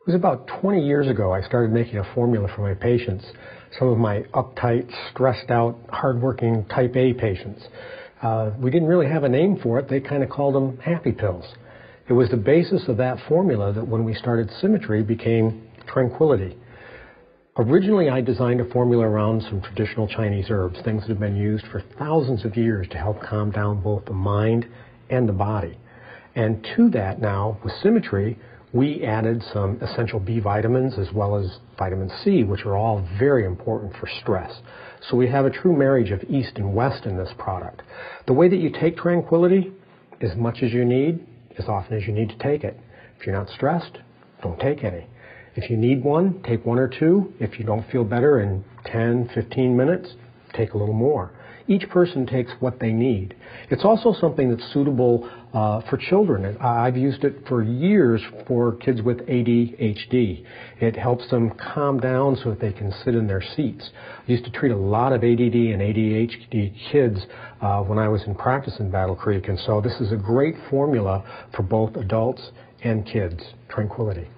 It was about 20 years ago I started making a formula for my patients, some of my uptight, stressed out, hardworking type A patients. Uh, we didn't really have a name for it. They kind of called them happy pills. It was the basis of that formula that when we started Symmetry became Tranquility. Originally, I designed a formula around some traditional Chinese herbs, things that have been used for thousands of years to help calm down both the mind and the body. And to that now, with Symmetry, we added some essential B vitamins as well as vitamin C, which are all very important for stress. So we have a true marriage of East and West in this product. The way that you take Tranquility, as much as you need, as often as you need to take it. If you're not stressed, don't take any. If you need one, take one or two. If you don't feel better in 10, 15 minutes, take a little more. Each person takes what they need. It's also something that's suitable uh, for children. I've used it for years for kids with ADHD. It helps them calm down so that they can sit in their seats. I used to treat a lot of ADD and ADHD kids uh, when I was in practice in Battle Creek, and so this is a great formula for both adults and kids. Tranquility.